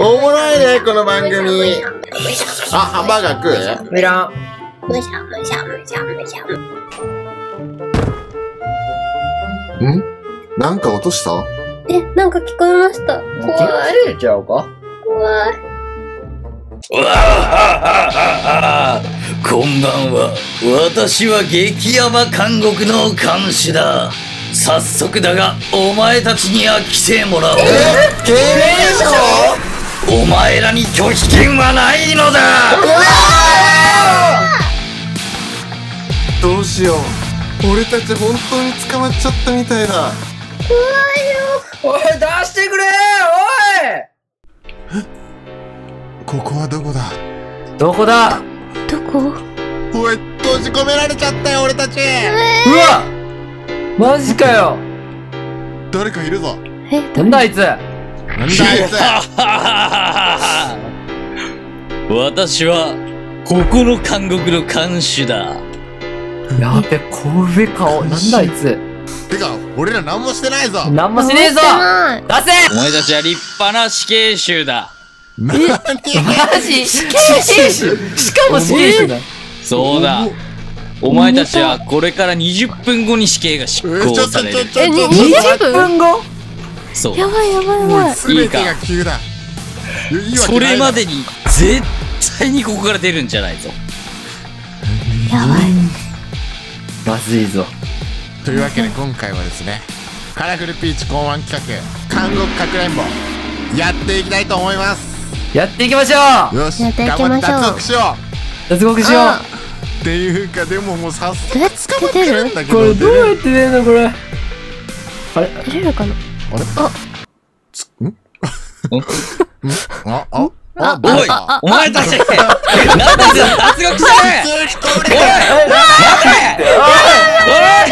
おもろいね、この番組。あ、ハンバーガー食う？いらん。むしゃむしゃむしゃむしゃ。ん？なんか落とした？え、なんか聞こえました。怖い。ちゃうか怖い。わははははこんばんは。私は激ヤバ監獄の監視だ。早速だが、お前たちには来てもらおう。経営お前らに拒否権はないのだ。どうしよう。俺たち本当に捕まっちゃったみたいだ。おい、出してくれここはどこだ？おいどこだ？どこ？おい、閉じ込められちゃったよ、俺たち。うわマジかよ。誰かいるぞ。え、なんだあいつなんだあい 私は、ここの監獄の監視だ。やべ、小上顔。なんだあいつつ。てか、俺ら何もしてないぞ。なんもしねえぞない。お出せ前たちは立派な死刑囚だ。なマジ？死刑囚？しかも死刑囚？だ。そうだ。お前たちはこれから20分後に死刑が執えちょ行される。え、にと20分分後そう。やばいやばいやもばい。うすべてが急だ。いいわけそれまでに絶対にここから出るんじゃないぞ。やばい。まずいぞ。というわけで今回はですねカラフルピーチ考案企画監獄かくれんぼやっていきたいと思いますやっていきましょうよしやっていき頑張ってましょう脱獄しよ脱獄しよあうっていうかでももう早速どうやって捕まってるんだうけどこれどうやって出るのこれ？あれ？出れるかな？あ あ。あおいあお前たち。なんで脱獄したねおい待て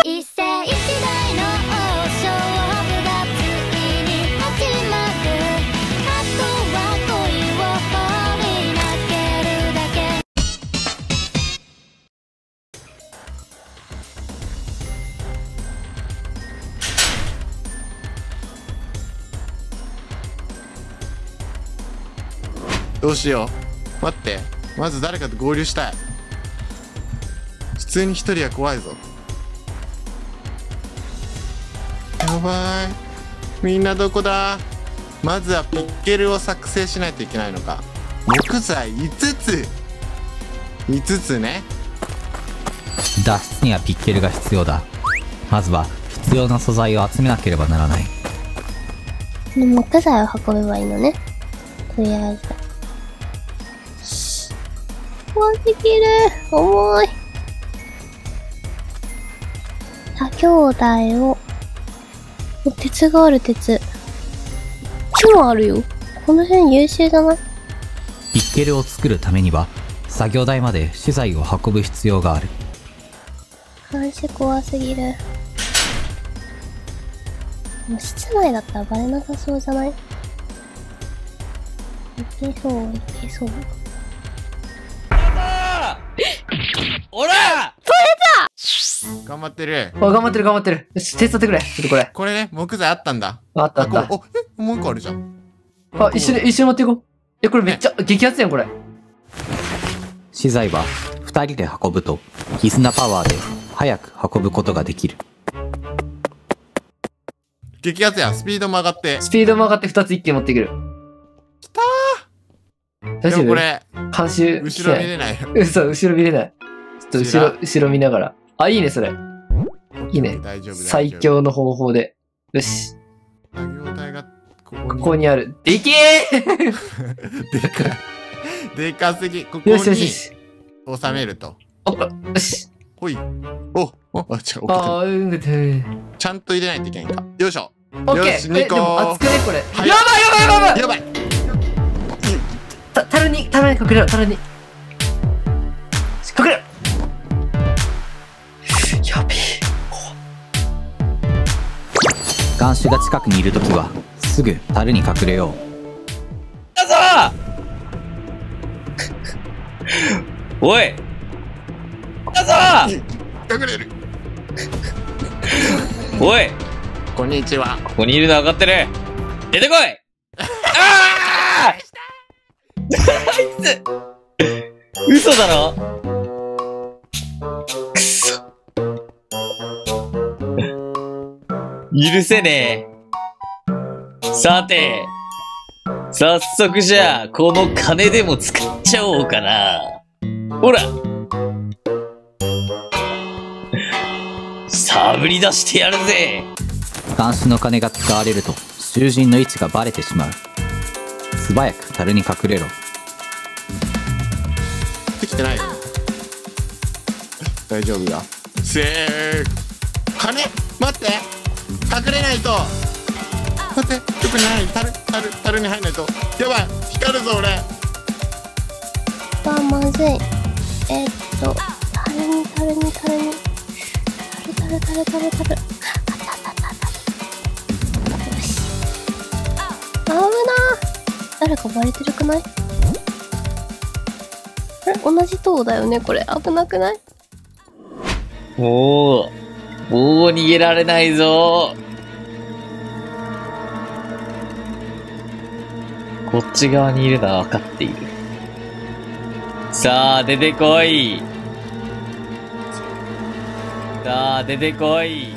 おい一世どうしよう。待って。まず誰かと合流したい。普通に一人は怖いぞ。やばい。みんなどこだ？まずはピッケルを作成しないといけないのか。木材5つ。5つね。脱出にはピッケルが必要だ。まずは必要な素材を集めなければならない。木材を運べばいいのね。とりあえず。怖すぎる。重い。作業台を。お鉄がある鉄。木もあるよ。この辺優秀じゃないピッケルを作るためには作業台まで資材を運ぶ必要がある監視怖すぎる。もう室内だったらバレなさそうじゃない？いけそう、いけそう。頑張ってるあ、頑張ってる頑張ってる。よし、手伝ってくれ。ちょっとこれ。これね木材あったんだあったあった。おえもう一個あるじゃんあ、一緒に、一緒に持っていこう。え、これめっちゃ激アツやん、これ。資材は2人で運ぶと絆パワーで早く運ぶことができる激アツやスピードも上がってスピードも上がって2つ一気に持ってくる。きた大丈夫？これ監修。後ろ見れないよ 嘘、後ろ見れない。ちょっと後ろ、後ろ見ながら。あ、いいね、それ。いいね。大丈夫最強の方法で。よし。作業台がこここにこにある。でけえ でかい。でかすぎ。ここにし。収めると。おっよし。ほい。お、お、あ、違う、あー、うん、うん。ちゃんと入れないといけないんか。よいしょ。オッケー。え、よしニコでも熱くね、これ。やばいやばいやばいやばいやばい。た、たるに、たるに隠れろ、たるに。監視が近くにいるときはすぐ樽に隠れよう。だぞおい。だぞ隠れる。おい。こんにちは。ここにいるの分かってる。出てこい。あ あ嘘だろ許せねえ。さて、早速じゃあ、この金でも使っちゃおうかな。ほら。さぶり出してやるぜ。監視の金が使われると囚人の位置がバレてしまう。素早く樽に隠れろ。できてない。よ大丈夫だ。セーフ金待って隠れないと。待ってよくない樽樽樽に入んないと。やばい。光るぞ俺。わまずい。えー、っとタルにタルにタルに。タルタルタルタルタルあったあったあった。あったよし危なー。誰かバレてるくない？あれ同じ塔だよねこれ。危なくない？もう、もう逃げられないぞ。こっち側にいるのは分かっている。さあ、出てこい。さあ、出てこい。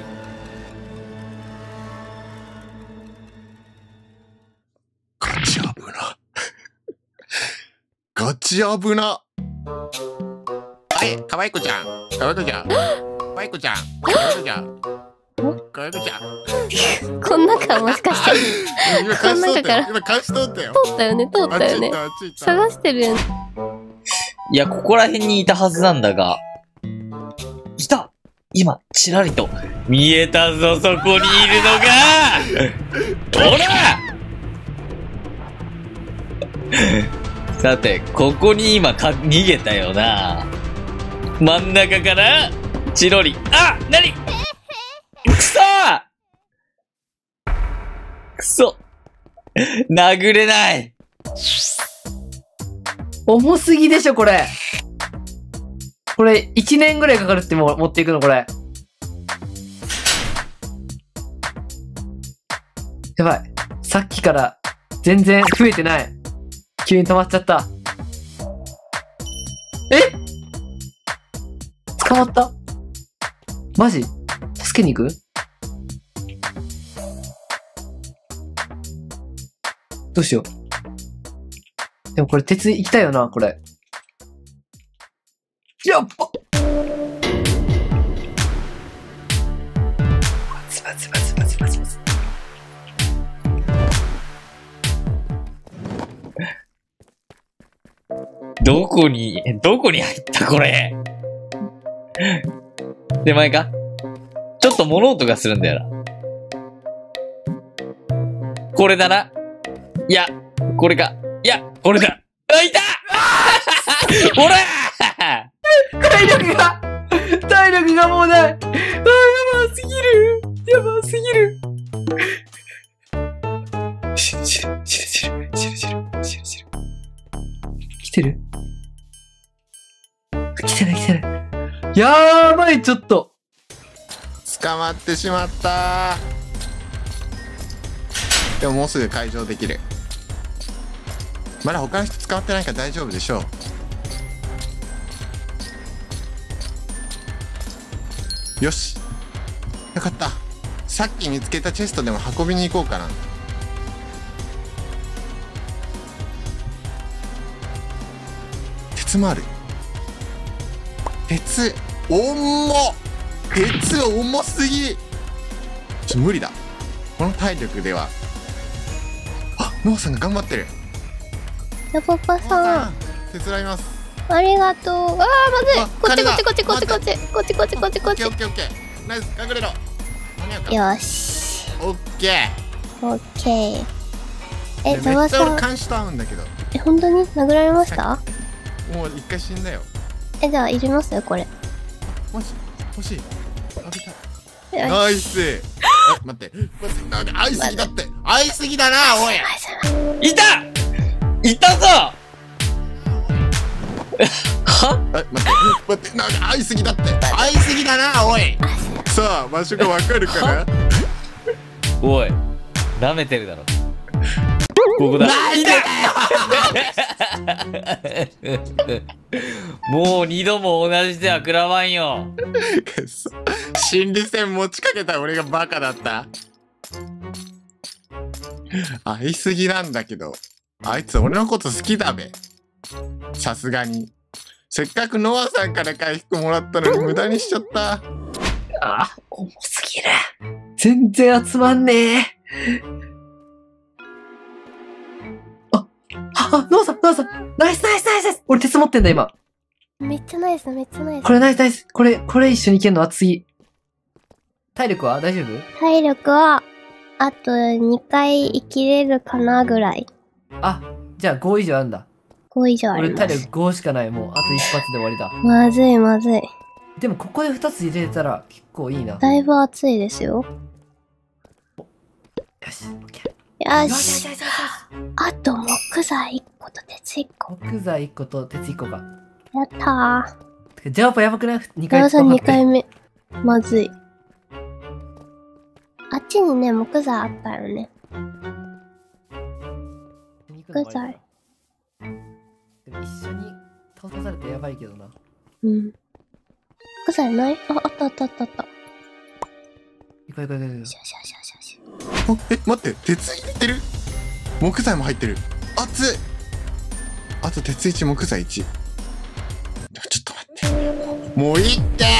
ガチ危な ガチ危なはいかわいこちゃんかわいこちゃん かわいこちゃん。かわいこちゃん。かわいこちゃんこん中もしかして。今監視通ったこの中から。よ今監視通ったよ。通ったよね通あったよね。探してるよね。いや、ここら辺にいたはずなんだが。いた！今、ちらりと。見えたぞ、そこにいるのが。ほら！さて、ここに今か、逃げたよな。真ん中から、チロリ。あなに？くそくそ殴れない重すぎでしょ、これ。これ、1年ぐらいかかるっても持っていくの、これ。やばい。さっきから全然増えてない。急に止まっちゃった。え？捕まった？マジ？助けに行く？どうしよう。でもこれ鉄行きたいよな、これ。やっぱ。どこに、どこに入ったこれ？手前か？ちょっと物音がするんだよな。これだな。いや、これか。いや、これだ。あ、いた ほら体力が、体力がもうない。あ、やばすぎる。やばすぎる。来てる？来てない来てない。やばいちょっと。捕まってしまった。でももうすぐ解錠できる。まだ他の人捕まってないから大丈夫でしょう。よし。よかった。さっき見つけたチェストでも運びに行こうかな。鉄もある。鉄。重っ。鉄重すぎ。ちょ無理だ。この体力では。あノアさんが頑張ってる。ヤパパさん。手伝います。ありがとう。あーまずい。あこっちこっちこっちこっちこっち。こっちこっちこっちこオっち。オッケーオッケーナイス。隠れろ。よし。オッケオッケー。ーえザワさん。俺監視と合うんだけど。え本当に？殴られました？もう一回死んだよ。えじゃあいります？よこれもし欲しい。あげたえあナイス。え待って。待ってなんか合いすぎだって。合いすぎだなおい。いた！いたぞ！は え待って。待ってなんか合いすぎだって。合いすぎだなおい。さあ場所がわかるかな？おい、舐めてるだろ。ここだ。いた もう二度も同じ手は食らわんよ。心理戦持ちかけた俺がバカだった。会いすぎなんだけど。あいつ俺のこと好きだべ。さすがに。せっかくノアさんから回復もらったのに無駄にしちゃった。あ、重すぎる。全然集まんねえ。あ、ノアさん、ノアさん、ナイスナイスナイスナイス俺鉄持ってんだ今。めっちゃナイス、めっちゃナイスこ。れナイスナイス。これ、これ一緒にいけんの？は次。体力は？大丈夫？体力は、あと2回生きれるかなぐらい。あ、じゃあ5以上あんだ。5以上あり俺体力ます。5しかない。もう、あと一発で終わりだ。まずいまずい。でもここで2つ入れたら結構いいな。よだいぶ暑いですよ。し、オッケよしし。よしよしよし。あと木材1個と鉄1個。木材1個と鉄1個か。やったてかジャンプやばくない ?2 ー。回ガラさん2回目。目。まずい。あっちにね、木材あったよね。木材。でも一緒に倒されてやばいけどな。うん。木材ない？あ、あったあったあったあった。よ行こう行こう行こう行こしえ、待って、鉄入ってる？木材も入ってる。熱いあと鉄1、木材1。ちょっと待って。もういいって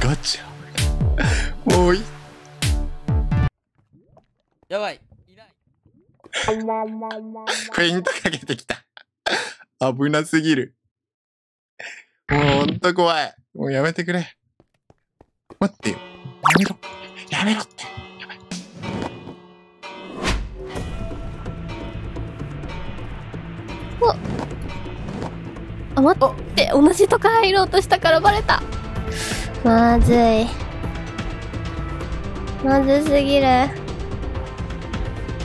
ガチャ。もういい。やばい。いない。フェイントかけてきた。危なすぎる。もうほんと怖い。もうやめてくれ。待ってよ。やめろ。やめろって。やばい。あ、待って、同じとこ入ろうとしたからバレた。まずい。まずすぎる。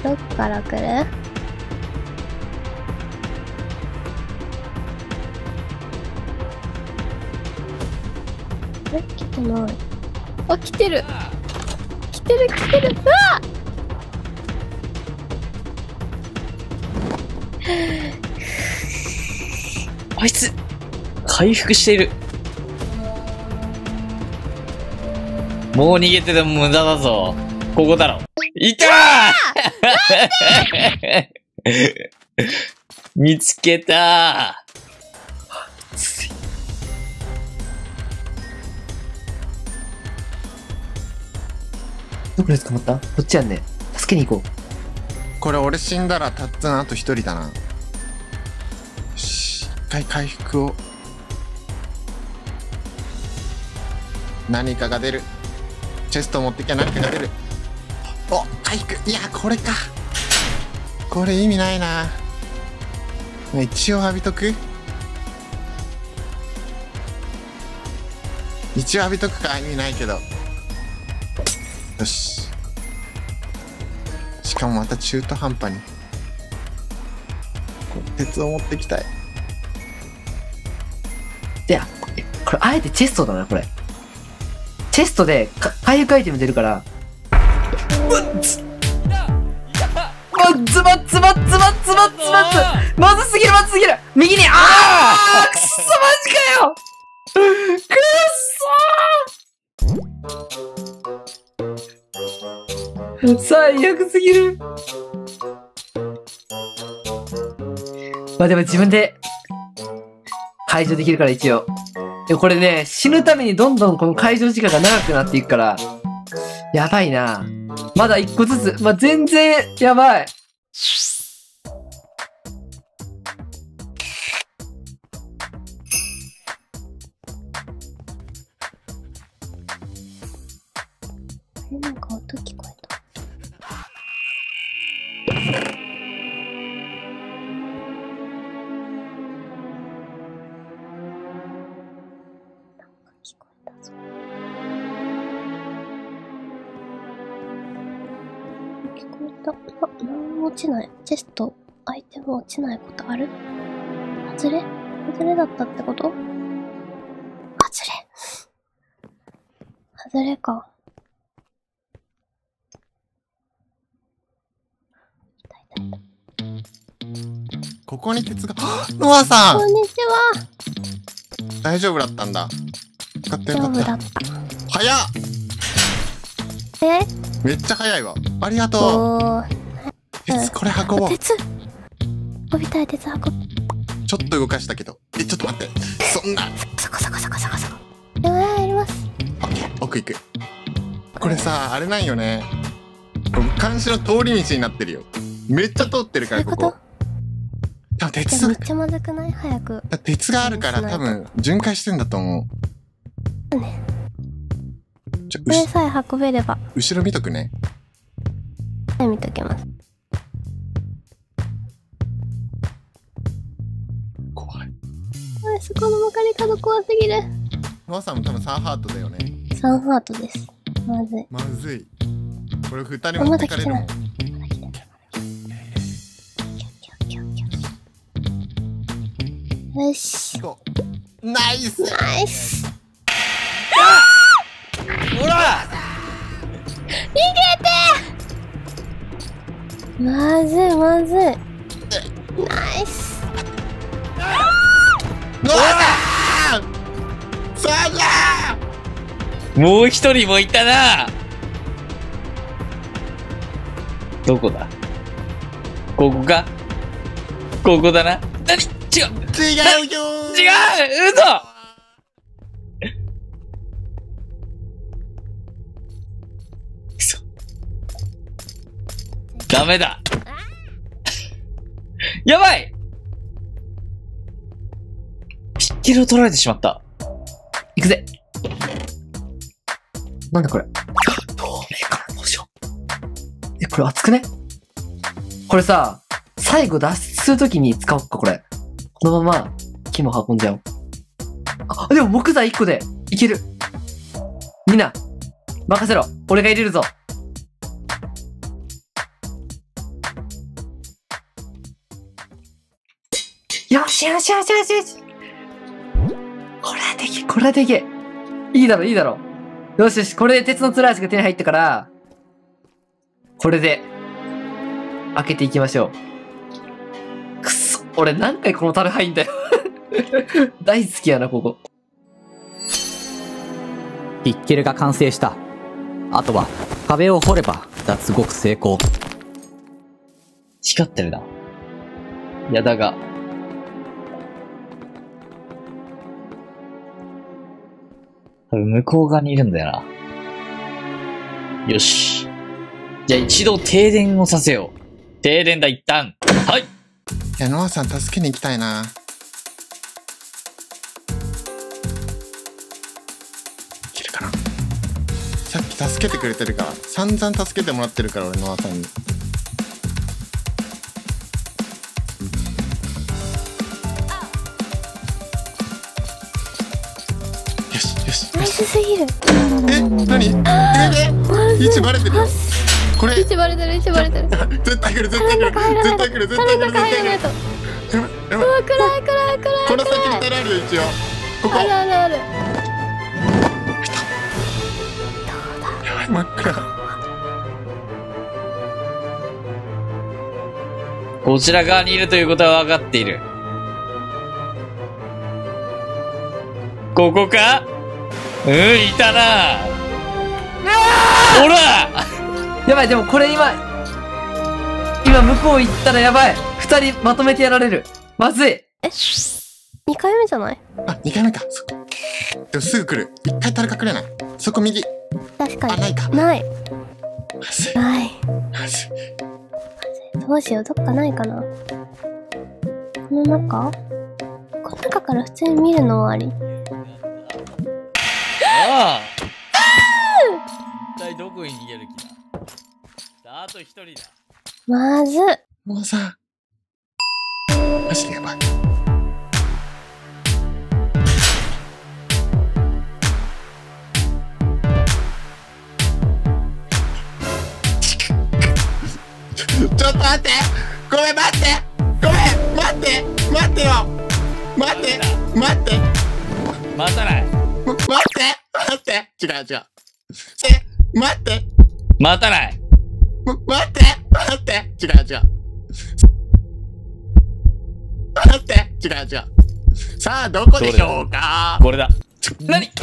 どっから来る？てない。あ、来てる。来てる、来てる。うわ あいつ、回復している。もう逃げてても無駄だぞ。ここだろ。いたー 見つけたどこで捕まった？こっちやんね。助けに行こうこれ俺死んだらタッツンあと一人だな。よし、一回回復を。何かが出る。チェスト持ってきゃ何かが出る。お、回復。いや、これか。これ意味ないな。一応浴びとく一応浴びとくか意味ないけど。よし。しかもまた中途半端に。こう鉄を持ってきたい。いや、これあえてチェストだな、これ。チェストでか回復アイテム出るから。うっつま、ズバッズバッズバッズバッズバッまずすぎるまずすぎる右にあーくっそマジかよくっ最悪すぎるまあでも自分で解除できるから一応。でこれね、死ぬためにどんどんこの解除時間が長くなっていくから、やばいなまだ一個ずつ、まあ、全然やばい。え、なんか音聞こえちないチェスト、アイテム落ちないことある？外れ？外れだったってこと？外れ。外れか。ここに鉄が、ノアさん！こんにちは。大丈夫だったんだ。使ってよかった。った。早っ！え？めっちゃ早いわ。ありがとう。鉄、これ運ぼう。鉄運びたい鉄運ぶ。ちょっと動かしたけど。え、ちょっと待って。そんな。そこそこそこそこそこ。でもやります。オッケー、奥行く。これさ、あれなんよね。監視の通り道になってるよ。めっちゃ通ってるから、ここ。多分で鉄めっちゃまずくない？早く。鉄があるから多分巡回してんだと思う。ねこれさえ運べれば。後ろ見とくね。はい、見ときます。そこの曲がり角怖すぎる。ノアさんも多分3ハートだよね。3ハートです。まずい。まずい。これ2人持ってかれるもん。よし。ナイスナイス。ほらまずい、まずい。ナイス。ノアさんさあじゃもう一人もいたな。どこだ？ここか？ここだな？何？違う。違うよ違う！嘘！くそダメだ。やばいピッケルを取られてしまった。行くぜなんだこれ透明感どうしよえ、これ熱くね？これさ、最後脱出するときに使おうか、これ。このまま、木も運んじゃおう。あ、でも木材1個で、いける。みんな、任せろ。俺が入れるぞ。よしよしよしよしよし。これはでき、これはでき。いいだろ、いいだろ。よしよし、これで鉄のつらしが手に入ったから、これで、開けていきましょう。くそ、俺何回この樽入んだよ。大好きやな、ここ。ピッケルが完成した。あとは壁を掘れば脱獄成功。光ってるな。いやだが。多分向こう側にいるんだよな。よし。じゃあ一度停電をさせよう。停電だ一旦。はい。いや、ノアさん助けに行きたいな。いけるかなさっき助けてくれてるから。散々助けてもらってるから、俺、ノアさんに。すぎる。え、何え、え、位置バレてる？よ。これ、位置バレてる、位置バレてる。絶対来る、絶対来る、絶対来る、絶対来る、絶対来る。やばい、やばい。暗い暗い暗い。この先に樽あるよ、一応。ここ？あるあるある。やばい、真っ暗。こちら側にいるということは分かっている。ここか？うん、いたなほらやばい、でもこれ今、今向こう行ったらやばい。二人まとめてやられる。まずい。え、二回目じゃない？あ、二回目か。そこ。でもすぐ来る。一回樽隠れない。そこ右。確かに。あないかない。まずい。ない。まずい。どうしよう、どっかないかな。この中？この中から普通に見るのはあり。ああ一体どこに逃げる気だあと一人だ。まずっ。もうさ。マジでやばい。ちょっと待ってごめん待ってごめん待って待ってよ待って待って待たない。待って待って違う違うえ待って待たない。ま待って待って違う違う待って違う違う。さあ、どこでしょうか？これだ？何？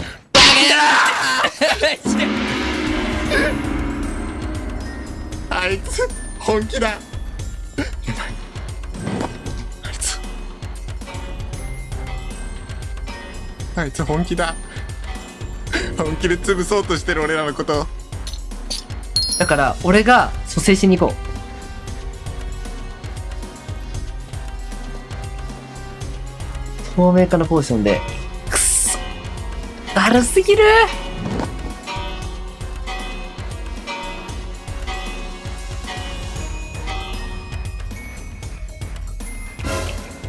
あいつ、本気だ。やばい。あいつ本気だ。本気で潰そうとしてる俺らのこと。だから、俺が蘇生しに行こう。透明化のポーションで、くっそだるすぎる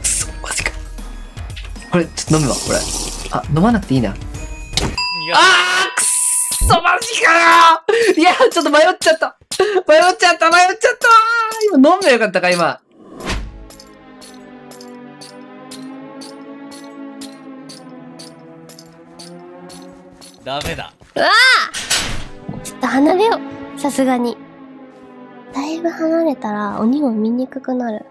くそ、マジか。これ、ちょっと飲むわ、これ。あ、飲まなくていいな。あーくっそ、マジかよいや、ちょっと迷っちゃった。迷っちゃった、迷っちゃった今飲んでよかったか、今。ダメだ。うわあちょっと離れよう。さすがに。だいぶ離れたら鬼も見にくくなる。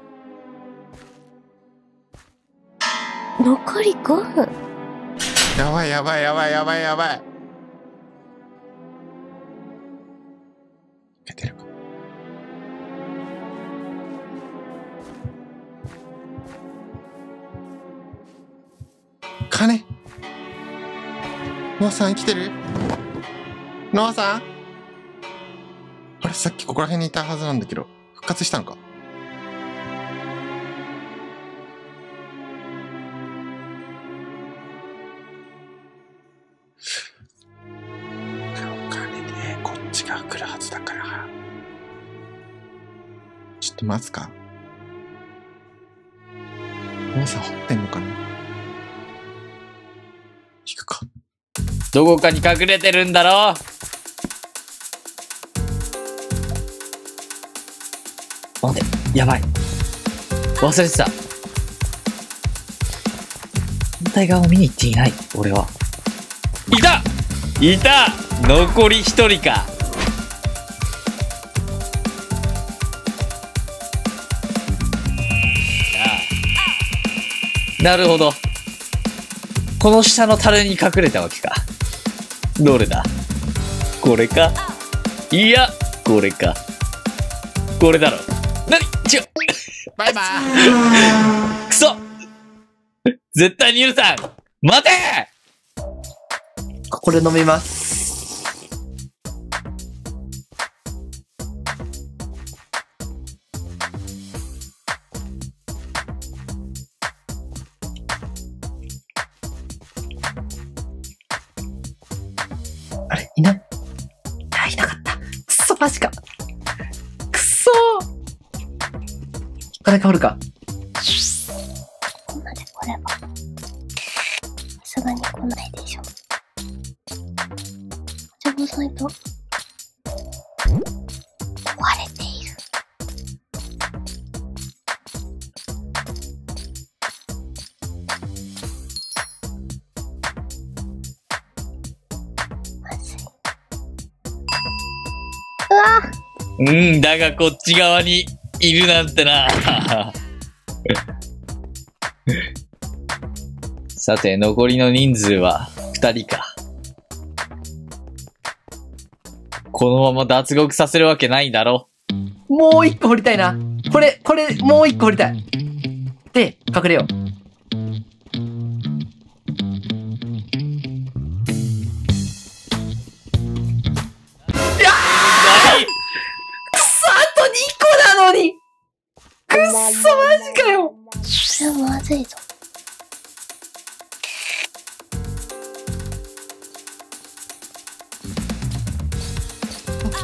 残り5分。やばいやばいやばいやばいやばい。いけてるか。金ノアさん生きてる？ノアさん？あれさっきここら辺にいたはずなんだけど、復活したのか？ちょっと待つか？ノアさん掘ってんのかな？引くか？どこかに隠れてるんだろ？待て、やばい。忘れてた。反対側を見に行っていない、俺は。いたいた残り一人か。なるほど。この下の樽に隠れたわけか。どれだ？これか？いや、これか。これだろ。なに違うバイバイくそ絶対に許さん待てここで飲みます。確か。くそー引っかかるか。うん、だがこっち側にいるなんてな。さて、残りの人数は二人か。このまま脱獄させるわけないだろ。もう一個掘りたいな。これ、これ、もう一個掘りたい。で、隠れよう。マジかよそれはまずいぞ。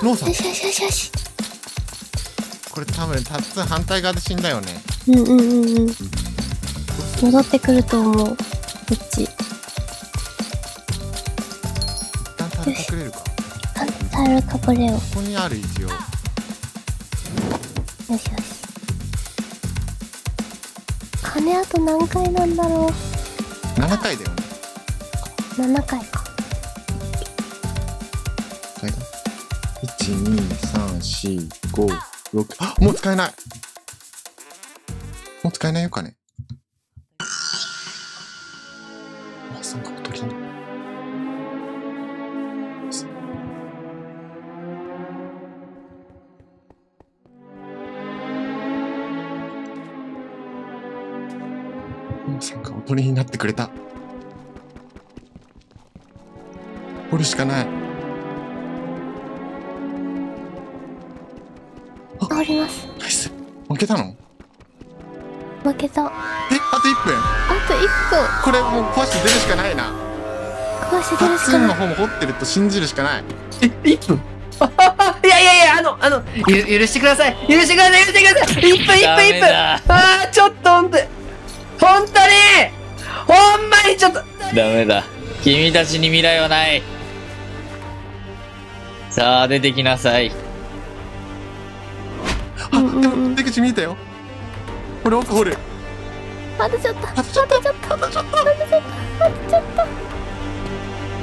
ノーさんよしよしよしよし。これ多分タッツン反対側で死んだよね。うんうんうんうん。戻ってくると思う。こっち。一旦タル隠れるか。タイル隠れよう。よこにある一応。しよし。金あと何回なんだろ7回だよね。う。7回か。使えた ?1、2、3、4、5、6。あもう使えないもう使えないよかね。さんがおとりになってくれた。これしかない。治ります。ナイス。負けたの？負けた。あえ、あと1分。と1分これもう壊して出るしかないな。壊して出るしかない。ツンの方も掘ってると信じるしかない。え、1分？いやいやいや、あの、あの、ゆ、許してください。許してください許してください !1 分1分ダ1分あー、ちょっとほんとにほんとにほんまにちょっとダメだ。君たちに未来はない。さあ、出てきなさい。あ、でも出口見えたよ。これ奥掘る。あとちょっとあとちょっと。あとちょっと。あとちょっ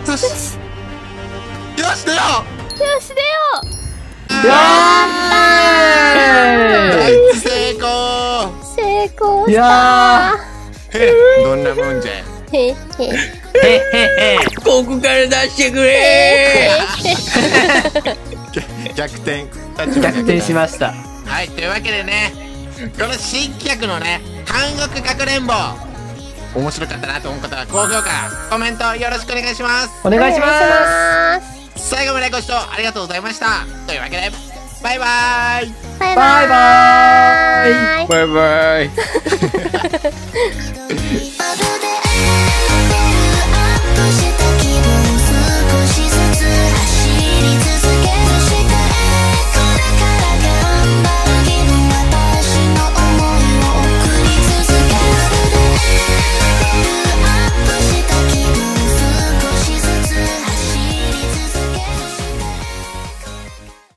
と。よし。よし、出よよし出よやうー第一成功う成功いしたやへどんなもんじゃい？へへーへへへここから出してくれ 逆転。逆転しました。はい、というわけでね、この新企画のね、韓国かくれんぼ面白かったなと思う方は高評価、コメントよろしくお願いします。お願いしますす最後までご視聴ありがとうございました。というわけで、バイバーイ拜拜。拜拜。